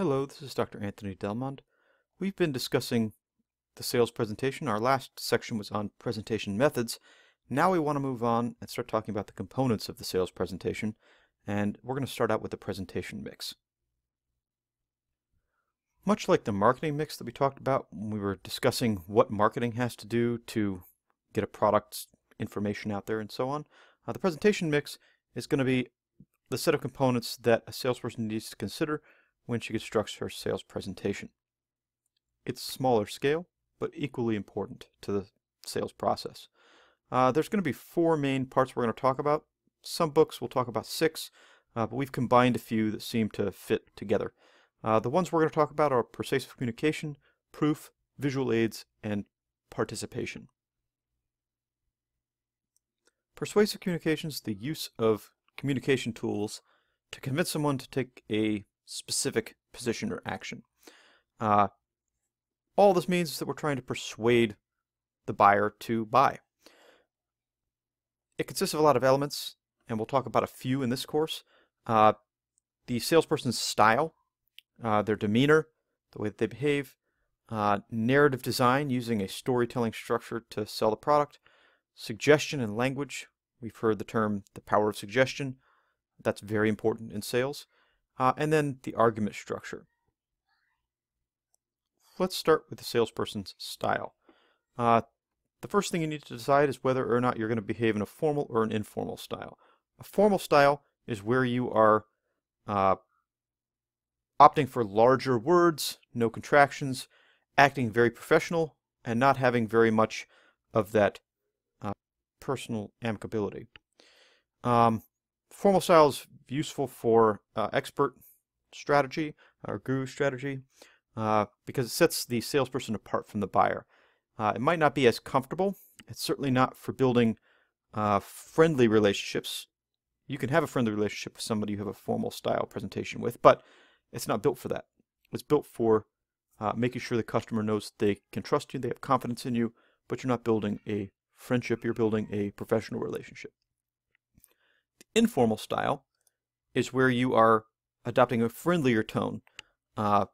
Hello, this is Dr. Anthony Delmond. We've been discussing the sales presentation. Our last section was on presentation methods. Now we want to move on and start talking about the components of the sales presentation, and we're going to start out with the presentation mix. Much like the marketing mix that we talked about when we were discussing what marketing has to do to get a product's information out there and so on, uh, the presentation mix is going to be the set of components that a salesperson needs to consider when she constructs her sales presentation. It's smaller scale, but equally important to the sales process. Uh, there's going to be four main parts we're going to talk about. Some books will talk about six, uh, but we've combined a few that seem to fit together. Uh, the ones we're going to talk about are persuasive communication, proof, visual aids, and participation. Persuasive communication is the use of communication tools to convince someone to take a specific position or action. Uh, all this means is that we're trying to persuade the buyer to buy. It consists of a lot of elements, and we'll talk about a few in this course. Uh, the salesperson's style, uh, their demeanor, the way that they behave, uh, narrative design using a storytelling structure to sell the product, suggestion and language. We've heard the term the power of suggestion. That's very important in sales. Uh, and then the argument structure. Let's start with the salesperson's style. Uh, the first thing you need to decide is whether or not you're going to behave in a formal or an informal style. A formal style is where you are uh, opting for larger words, no contractions, acting very professional, and not having very much of that uh, personal amicability. Um, formal style is useful for uh, expert strategy or guru strategy uh, because it sets the salesperson apart from the buyer. Uh, it might not be as comfortable. It's certainly not for building uh, friendly relationships. You can have a friendly relationship with somebody you have a formal style presentation with, but it's not built for that. It's built for uh, making sure the customer knows they can trust you, they have confidence in you, but you're not building a friendship, you're building a professional relationship. Informal style is where you are adopting a friendlier tone, uh,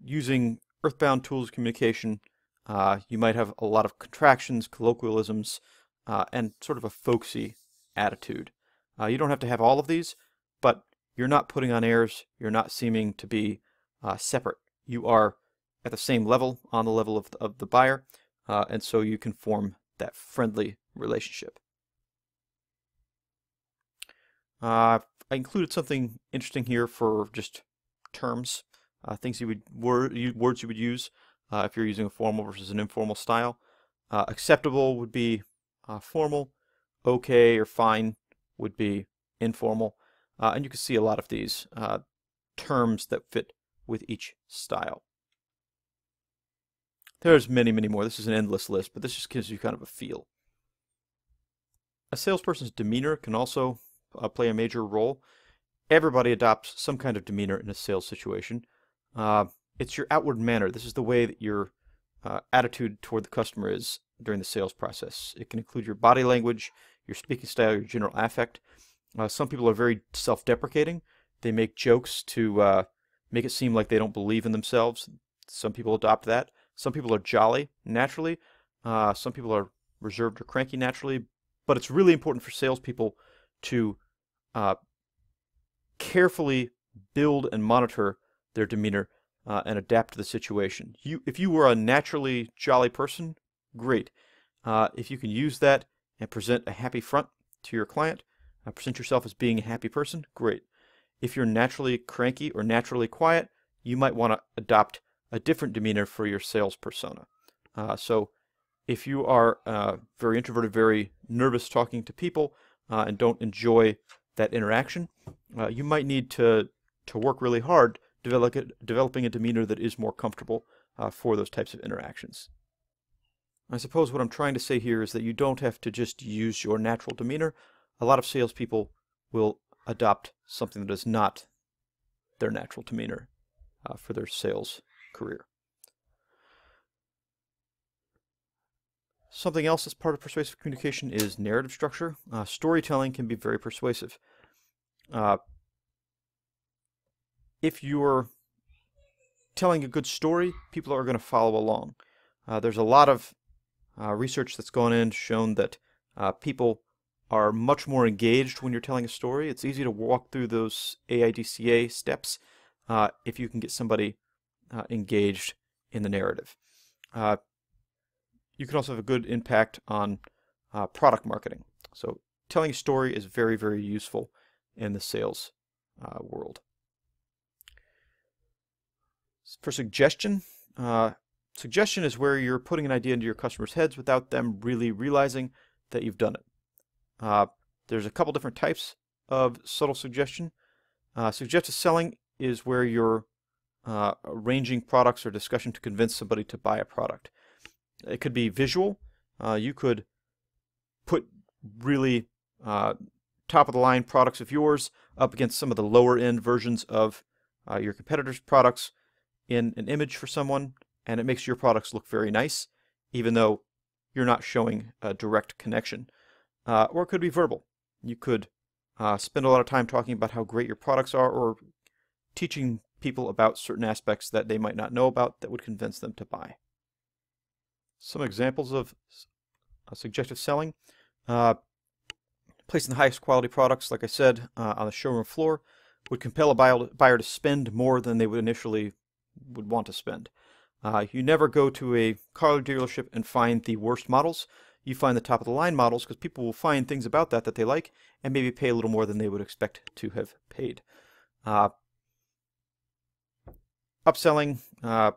using earthbound tools of communication uh, you might have a lot of contractions, colloquialisms, uh, and sort of a folksy attitude. Uh, you don't have to have all of these, but you're not putting on airs. You're not seeming to be uh, separate. You are at the same level, on the level of the, of the buyer, uh, and so you can form that friendly relationship. Uh, I included something interesting here for just terms, things you would word, words you would use uh, if you're using a formal versus an informal style. Uh, acceptable would be uh, formal, okay or fine would be informal, uh, and you can see a lot of these uh, terms that fit with each style. There's many, many more. This is an endless list, but this just gives you kind of a feel. A salesperson's demeanor can also uh, play a major role. Everybody adopts some kind of demeanor in a sales situation. Uh, it's your outward manner. This is the way that your uh, attitude toward the customer is during the sales process. It can include your body language, your speaking style, your general affect. Uh, some people are very self-deprecating. They make jokes to uh, make it seem like they don't believe in themselves. Some people adopt that. Some people are jolly naturally. Uh, some people are reserved or cranky naturally. But it's really important for salespeople to uh, carefully build and monitor their demeanor uh, and adapt to the situation. You, if you were a naturally jolly person, great. Uh, if you can use that and present a happy front to your client, uh, present yourself as being a happy person, great. If you're naturally cranky or naturally quiet, you might want to adopt a different demeanor for your sales persona. Uh, so if you are uh, very introverted, very nervous talking to people, uh, and don't enjoy that interaction, you might need to, to work really hard develop it, developing a demeanor that is more comfortable uh, for those types of interactions. I suppose what I'm trying to say here is that you don't have to just use your natural demeanor. A lot of salespeople will adopt something that is not their natural demeanor uh, for their sales career. Something else that's part of persuasive communication is narrative structure. Uh, storytelling can be very persuasive. Uh, if you're telling a good story, people are going to follow along. Uh, there's a lot of uh, research that's gone in shown that uh, people are much more engaged when you're telling a story. It's easy to walk through those AIDCA steps uh, if you can get somebody uh, engaged in the narrative. Uh, you can also have a good impact on product marketing. So telling a story is very, very useful in the sales uh, world. For suggestion, uh, suggestion is where you're putting an idea into your customers' heads without them really realizing that you've done it. Uh, there's a couple different types of subtle suggestion. Uh, suggestive selling is where you're uh, arranging products or discussion to convince somebody to buy a product. It could be visual. Uh, you could put really top of the line products of yours up against some of the lower end versions of uh, your competitors' products in an image for someone, and it makes your products look very nice, even though you're not showing a direct connection. Uh, or it could be verbal. You could uh, spend a lot of time talking about how great your products are or teaching people about certain aspects that they might not know about that would convince them to buy. Some examples of uh, suggestive selling. Uh, placing the highest quality products, like I said, uh, on the showroom floor would compel a buyer to spend more than they would initially would want to spend. Uh, you never go to a car dealership and find the worst models. You find the top of the line models because people will find things about that that they like and maybe pay a little more than they would expect to have paid. Uh, upselling, uh,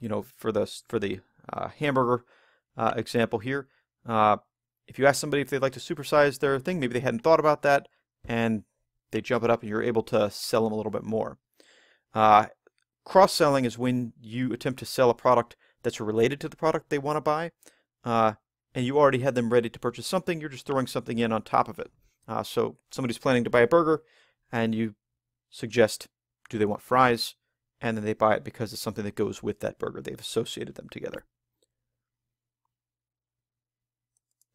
you know, for the for the uh, hamburger uh, example here, uh, if you ask somebody if they'd like to supersize their thing, maybe they hadn't thought about that, and they jump it up, and you're able to sell them a little bit more. Uh, cross-selling is when you attempt to sell a product that's related to the product they want to buy, uh, and you already had them ready to purchase something. You're just throwing something in on top of it. so somebody's planning to buy a burger, and you suggest, do they want fries? and then they buy it because it's something that goes with that burger. They've associated them together.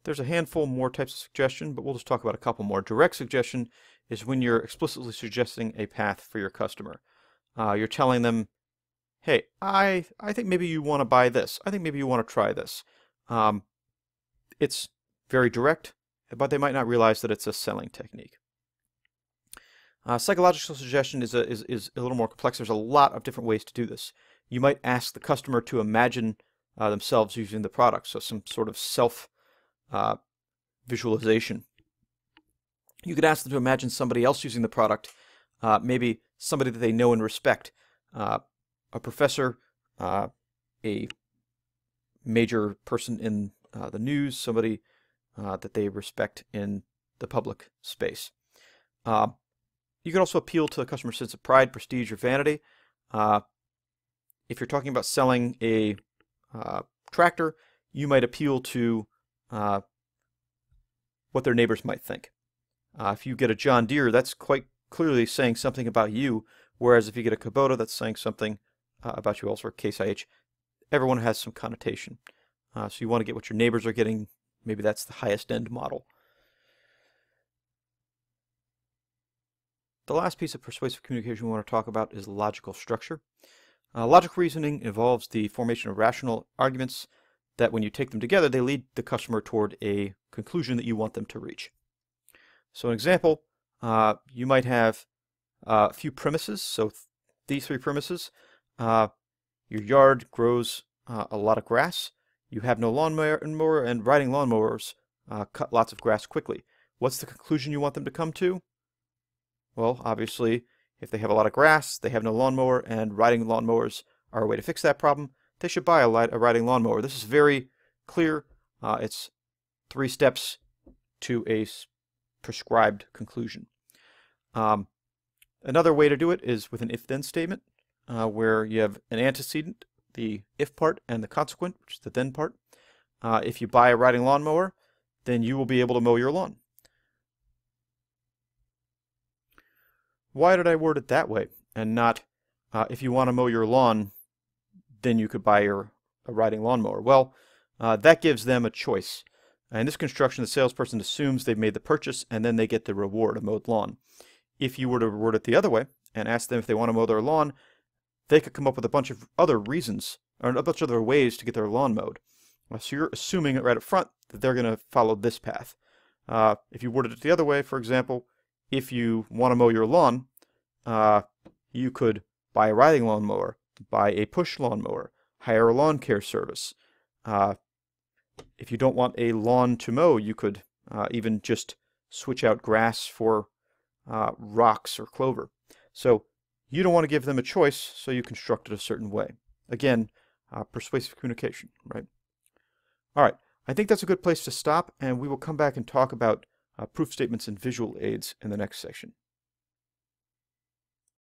There's a handful more types of suggestion, but we'll just talk about a couple more. Direct suggestion is when you're explicitly suggesting a path for your customer. Uh, you're telling them, hey, I, I think maybe you want to buy this. I think maybe you want to try this. Um, it's very direct, but they might not realize that it's a selling technique. Uh, psychological suggestion is a, is, is a little more complex. There's a lot of different ways to do this. You might ask the customer to imagine uh, themselves using the product, so some sort of self uh, visualization. You could ask them to imagine somebody else using the product, uh, maybe somebody that they know and respect, uh, a professor, uh, a major person in the news, somebody that they respect in the public space. You can also appeal to the customer's sense of pride, prestige, or vanity. Uh, if you're talking about selling a uh, tractor, you might appeal to uh, what their neighbors might think. Uh, if you get a John Deere, that's quite clearly saying something about you, whereas if you get a Kubota, that's saying something uh, about you also, or Case IH. Everyone has some connotation. Uh, so you want to get what your neighbors are getting. Maybe that's the highest end model. The last piece of persuasive communication we want to talk about is logical structure. Uh, logical reasoning involves the formation of rational arguments that when you take them together, they lead the customer toward a conclusion that you want them to reach. So an example, uh, you might have uh, a few premises. So th these three premises, uh, your yard grows uh, a lot of grass, you have no lawnmower, and riding lawnmowers uh, cut lots of grass quickly. What's the conclusion you want them to come to? Well, obviously, if they have a lot of grass, they have no lawnmower, and riding lawnmowers are a way to fix that problem, they should buy a, light, a riding lawnmower. This is very clear. Uh, it's three steps to a prescribed conclusion. Um, another way to do it is with an if-then statement, uh, where you have an antecedent, the if part, and the consequent, which is the then part. Uh, if you buy a riding lawnmower, then you will be able to mow your lawn. why did I word it that way and not uh, if you want to mow your lawn, then you could buy your a riding lawnmower? Well, uh, that gives them a choice. In this construction, the salesperson assumes they've made the purchase and then they get the reward, a mowed lawn. If you were to word it the other way and ask them if they want to mow their lawn, they could come up with a bunch of other reasons or a bunch of other ways to get their lawn mowed. Uh, so you're assuming right up front that they're going to follow this path. Uh, if you worded it the other way, for example, if you want to mow your lawn, uh, you could buy a riding lawnmower, buy a push lawnmower, hire a lawn care service. Uh, if you don't want a lawn to mow, you could uh, even just switch out grass for uh, rocks or clover. So you don't want to give them a choice, so you construct it a certain way. Again, uh, persuasive communication, right? All right, I think that's a good place to stop, and we will come back and talk about uh, proof statements and visual aids in the next section.